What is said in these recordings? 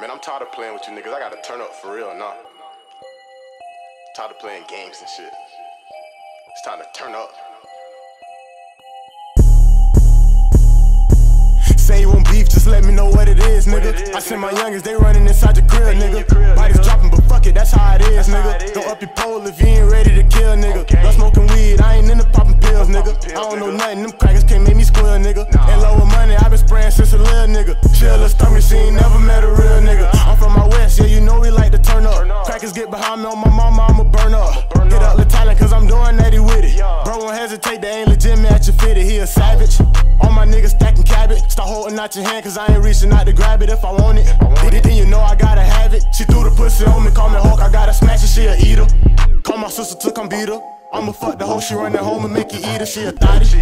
Man, I'm tired of playing with you niggas. I gotta turn up for real now. Tired of playing games and shit. It's time to turn up. Say you want beef, just let me know what it is, nigga. I send my youngest, they running inside your crib, nigga. Bodies Crackers get behind me on my mama, I'ma burn up. Get up the talent, cause I'm doing 80 with it. Bro won't hesitate, they ain't legitimate at your fitted, he a savage. All my niggas stacking cabbage. Start holding out your hand, cause I ain't reaching out to grab it if I want it. Then, then you know I gotta have it. She threw the pussy on me, call me Hawk, I gotta smash it, she a eater. Call my sister to come beat her. I'ma fuck the hoe, she run at home and make you eat her, she a thotty.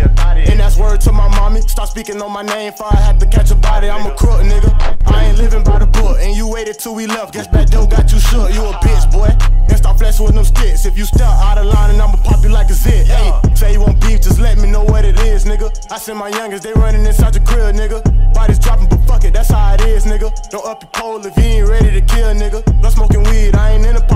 And that's word to my mommy. Start speaking on my name, for I have to catch a body. I'm a crook, nigga. I ain't living by the book, and you waited till we left. Guess back door got you shook, you a bitch, boy. And start flashing with them sticks. If you step out of line, and I'ma pop you like a zit. Hey, say you want beef, just let me know what it is, nigga. I send my youngest, they running inside your crib, nigga. Bodies dropping, but fuck it, that's how it is, nigga. Don't up your pole if you ain't ready to kill, nigga. No smoking weed, I ain't in pills,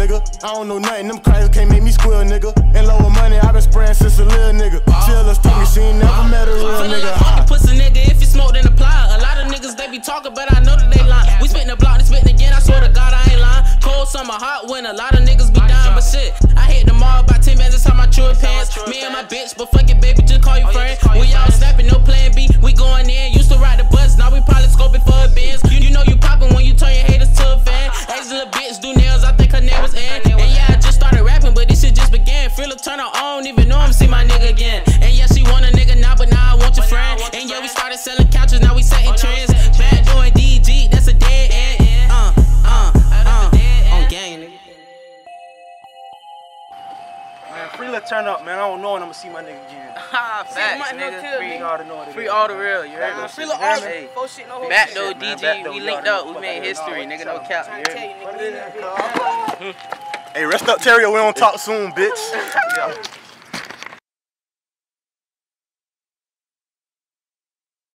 nigga. I don't know nothing, them crackers can't make me squeal, nigga. And lower money, I been spraying since a little nigga. Chill talk me, she ain't never met a real nigga. like fucking pussy nigga if you smoke then apply. A lot of niggas they be talking, but I know that they lying. We spitting the block, they spitting again. I swear to God I ain't lying. Cold summer, hot winter, a lot of niggas be dying, but shit. I hit the mall by 10 bands, that's how my true pants. Me and my bitch, but fuck it, baby, just call you friend. We all her name was Ann. And yeah, I just started rapping, but this shit just began. Feel a turn I don't even know I'm see my nigga again. Man, free turn up, man. I don't know when I'm gonna see my nigga again. Ah, ha, facts, Martin nigga. kill, Free, You already know what free all the real, you heard me? free little Hey. Arthur. Full shit, no whole Back shit. door Shit, man, DG, back we you linked up, we made history, nigga, no cap, Tryna you tell heard me? you, nigga, we in that bitch. Hey, rest up, Terry. We don't talk soon, bitch.